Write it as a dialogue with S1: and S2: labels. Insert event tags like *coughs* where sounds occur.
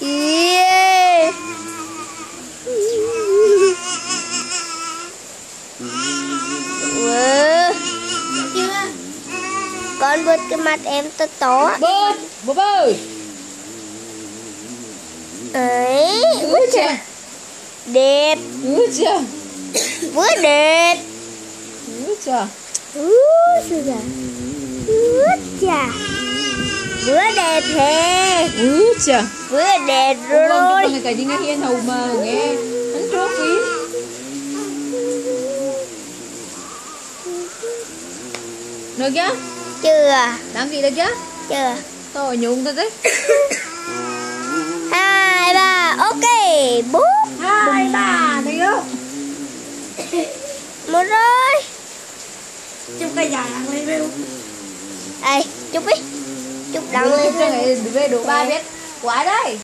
S1: Yeah. Wow. Con vượt cái mặt em to to.
S2: Bớt, bố ơi.
S1: Ấy,
S2: Ướt chưa?
S1: đẹp,
S2: Ướt chưa?
S1: vừa đẹp.
S2: Ướt chưa?
S1: Ướt chưa? Đẹp thế.
S2: Ướt chưa?
S1: Vừa đẹp
S2: Rồi.
S1: rồi.
S2: Con này cái đi nghe hiên hầu mà nghe. Hắn trước phí. Được chưa?
S1: Chưa,
S2: Làm gì được chưa?
S1: chưa.
S2: Tôi nhúng thôi đấy. *coughs*
S1: Hai, ba, ok. Bút.
S2: Hai, ba, thấy không? *coughs*
S1: Một rồi.
S3: Chụp cái dài lên rêu
S1: Đây, chúc đi. Chúc đăng lên.
S2: Về đủ ba biết. Quá đấy.